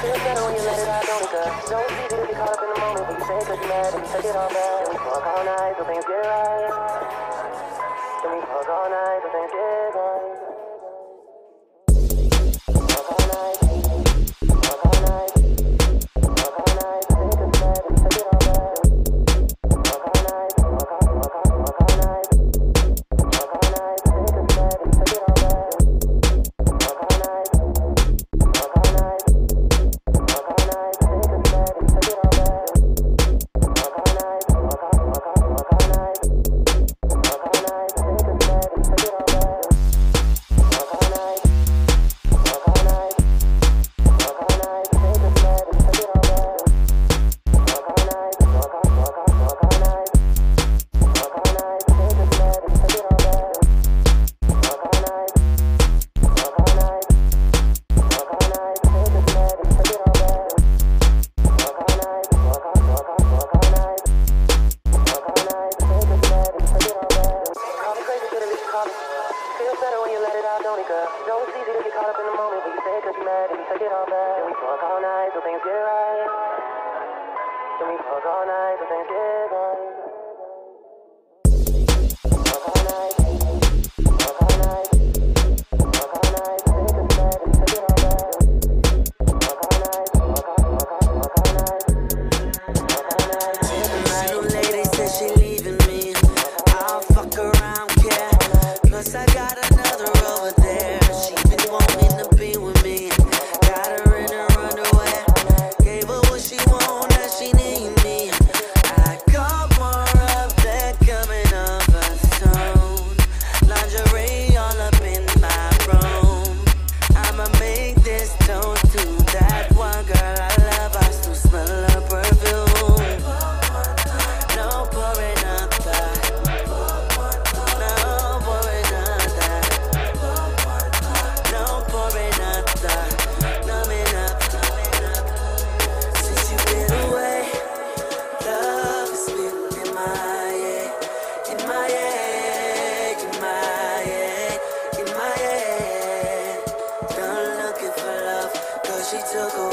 feel better when you let it out, don't go, girl. It's always easy to be caught up in the moment, but you say that you're mad, and you take it all back, and we fuck all night so things get right. And we fuck all night so things get right. matter when you let it out, don't it, girl? It's easy to get caught up in the moment, but you say it cause you're mad, and you take it all back, and we. I got another over there. sugar